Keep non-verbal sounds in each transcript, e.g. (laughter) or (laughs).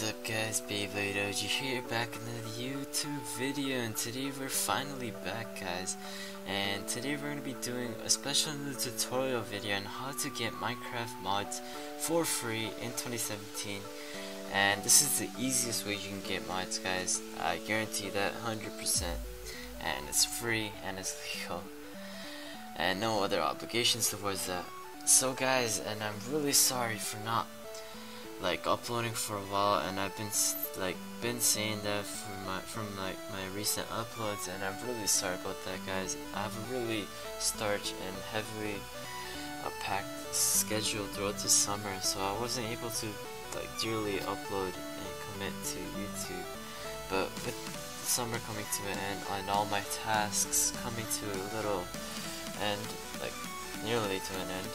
What's up guys, Beyblade OG here, back in the YouTube video, and today we're finally back guys, and today we're going to be doing a special new tutorial video on how to get Minecraft mods for free in 2017, and this is the easiest way you can get mods guys, I guarantee that 100%, and it's free and it's legal, and no other obligations towards that. So guys, and I'm really sorry for not like uploading for a while and I've been like been saying that from my from like my recent uploads and I'm really sorry about that guys. I have a really starch and heavily uh, packed schedule throughout the summer so I wasn't able to like dearly upload and commit to YouTube. But with summer coming to an end and all my tasks coming to a little end like nearly to an end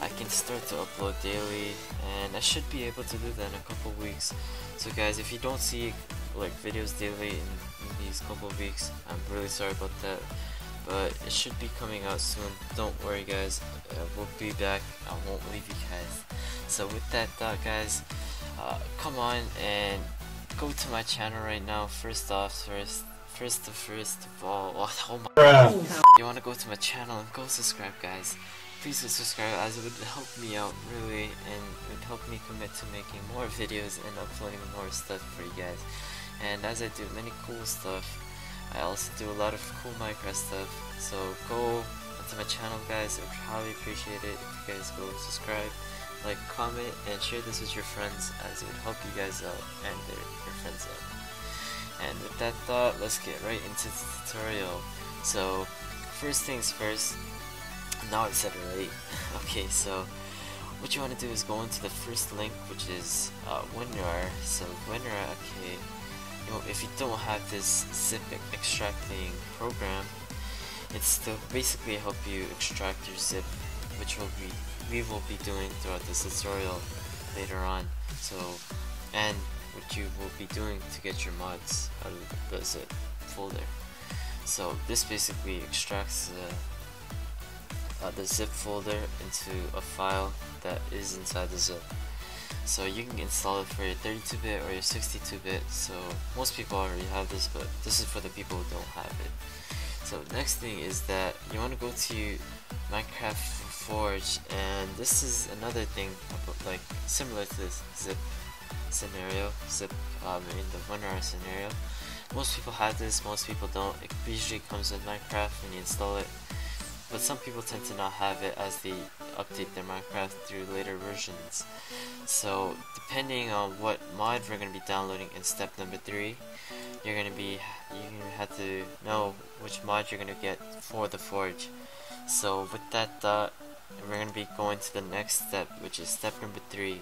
I can start to upload daily and I should be able to do that in a couple weeks. So guys if you don't see like videos daily in, in these couple weeks I'm really sorry about that but it should be coming out soon. Don't worry guys. Uh, we'll be back. I won't leave you guys. So with that thought guys uh, come on and go to my channel right now. First off first first of first of all (laughs) oh my you want to go to my channel and go subscribe guys please subscribe as it would help me out really and would help me commit to making more videos and uploading more stuff for you guys. And as I do many cool stuff I also do a lot of cool Minecraft stuff. So go onto my channel guys. I would highly appreciate it if you guys go subscribe like comment and share this with your friends as it would help you guys out and their, your friends out. And with that thought let's get right into the tutorial. So first things first now it's said it right. okay, so what you want to do is go into the first link, which is uh, WinRAR. So WinRAR, okay, you know, if you don't have this zip extracting program, it's to basically help you extract your zip, which will be we will be doing throughout this tutorial later on. So, and what you will be doing to get your mods out of the zip folder. So this basically extracts the uh, the zip folder into a file that is inside the zip. So you can install it for your 32-bit or your 62-bit, so most people already have this, but this is for the people who don't have it. So next thing is that you want to go to Minecraft Forge, and this is another thing like similar to this zip scenario, zip um, in the WinRAR scenario. Most people have this, most people don't. It usually comes with Minecraft when you install it but some people tend to not have it as they update their Minecraft through later versions. So depending on what mod we're going to be downloading in step number 3, you're going to be, you have to know which mod you're going to get for the forge. So with that thought, we're going to be going to the next step, which is step number 3.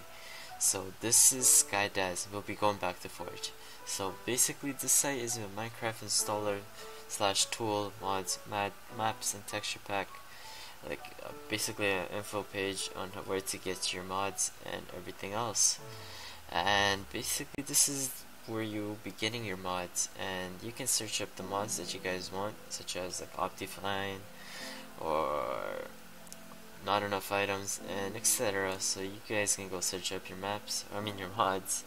So this is Skydaz, we'll be going back to Forge. So basically this site is a Minecraft installer slash tool mods mad, maps and texture pack. Like uh, basically an info page on where to get your mods and everything else. And basically this is where you'll be getting your mods. And you can search up the mods that you guys want such as like Optifine or not enough items and etc so you guys can go search up your maps I mean your mods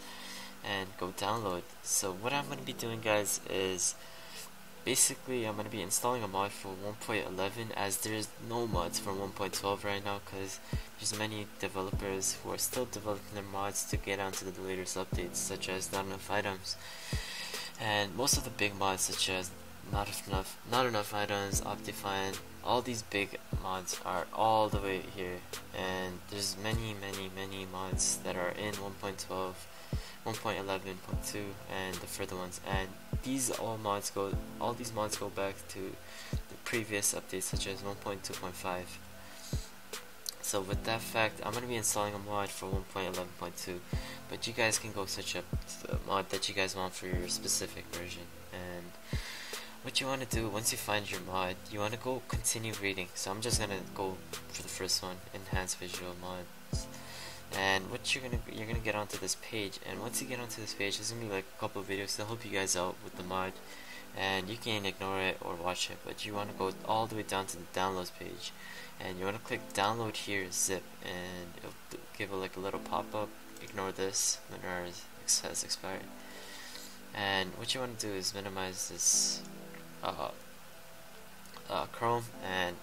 and go download. So what I'm to be doing guys is basically I'm going to be installing a mod for 1.11 as there's no mods for 1.12 right now because there's many developers who are still developing their mods to get onto the latest updates such as not enough items. And most of the big mods such as not enough not enough items optifine all these big mods are all the way here. And there's many many many mods that are in 1.12 1.11.2 and the further ones. And these all mods go all these mods go back to the previous updates such as 1.2.5 so with that fact I'm going to be installing a mod for 1.11.2 but you guys can go search up the mod that you guys want for your specific version. And what you want to do once you find your mod you want to go continue reading. So I'm just going to go for the first one enhanced visual mods and what you're gonna you're gonna get onto this page and once you get onto this page there's gonna be like a couple of videos to help you guys out with the mod and you can ignore it or watch it but you want to go all the way down to the downloads page and you want to click download here zip and it'll give it like a little pop-up ignore this WinRAR X has expired. And what you want to do is minimize this uh, uh, Chrome and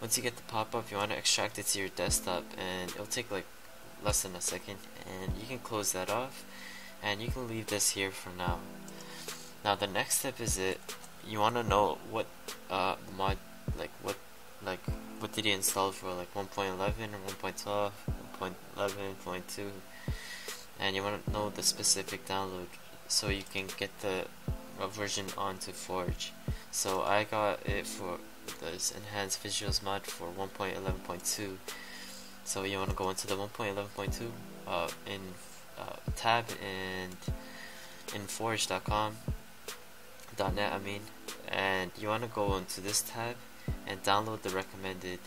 once you get the pop-up you want to extract it to your desktop and it'll take like less than a second and you can close that off and you can leave this here for now. Now the next step is it you want to know what uh, mod like what like what did you install for like 1.11 or 1.12 1.11.2 and you want to know the specific download so you can get the version onto Forge. So I got it for this enhanced visuals mod for 1.11.2 so you want to go into the 1.11.2 uh, in uh, tab and in forge.com .net I mean and you want to go into this tab and download the recommended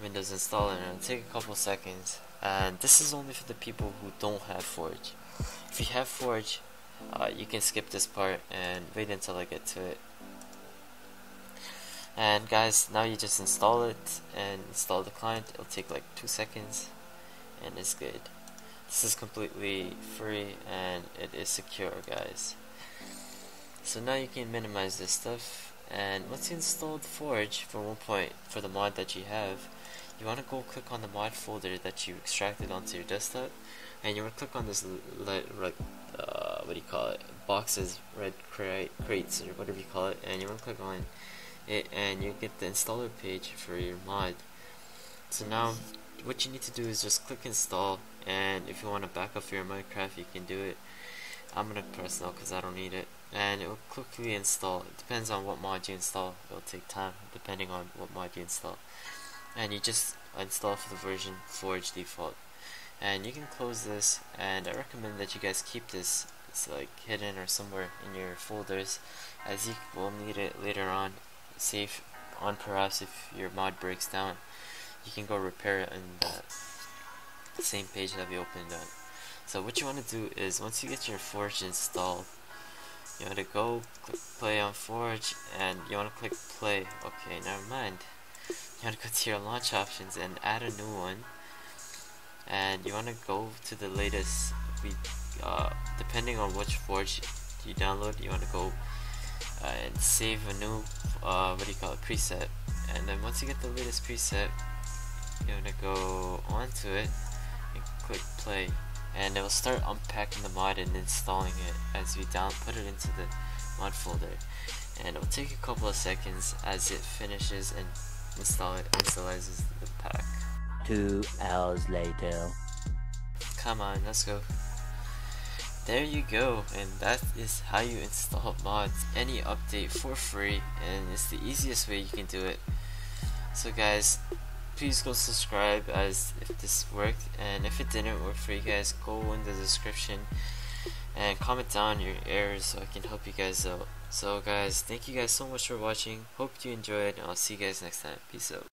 Windows installer and it'll take a couple seconds and this is only for the people who don't have Forge. If you have Forge uh, you can skip this part and wait until I get to it and guys now you just install it and install the client. It'll take like two seconds and it's good. This is completely free and it is secure guys. So now you can minimize this stuff. And once you installed Forge for one point for the mod that you have you want to go click on the mod folder that you extracted onto your desktop. And you want to click on this like uh, what do you call it? Boxes red crate, crates or whatever you call it. And you want to click on it and you get the installer page for your mod. So now what you need to do is just click install and if you want to back up your Minecraft you can do it. I'm gonna press no because I don't need it. And it will quickly install. It depends on what mod you install. It will take time depending on what mod you install. And you just install for the version Forge default. And you can close this and I recommend that you guys keep this it's like hidden or somewhere in your folders as you will need it later on save on perhaps if your mod breaks down. You can go repair it in the same page that we opened up so what you want to do is once you get your forge installed you want to go click play on forge and you want to click play. Okay never mind. You want to go to your launch options and add a new one. And you want to go to the latest we uh, depending on which forge you download you want to go and save a new uh, what do you call it preset. And then once you get the latest preset you want to go onto it and click play. And it will start unpacking the mod and installing it as we down put it into the mod folder. And it will take a couple of seconds as it finishes and install it installizes the pack. Two hours later. Come on let's go there you go and that is how you install mods. Any update for free and it's the easiest way you can do it. So guys please go subscribe as if this worked and if it didn't work for you guys go in the description and comment down your errors so I can help you guys out. So guys thank you guys so much for watching. Hope you enjoyed and I'll see you guys next time. Peace out